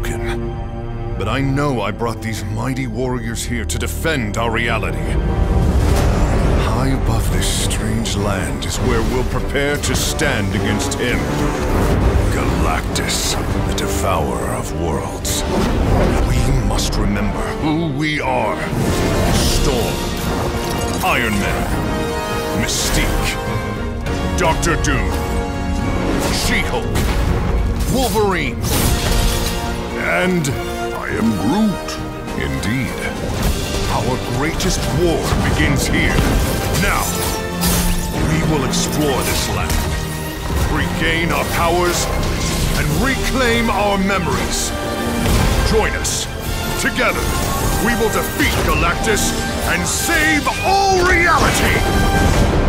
spoken. But I know I brought these mighty warriors here to defend our reality. High above this strange land is where we'll prepare to stand against him. Galactus, the devourer of worlds. We must remember who we are. Storm, Iron Man, Mystique, Doctor Doom, She-Hulk, Wolverine, and I am Groot. Indeed. Our greatest war begins here. Now, we will explore this land, regain our powers, and reclaim our memories. Join us. Together, we will defeat Galactus and save all reality!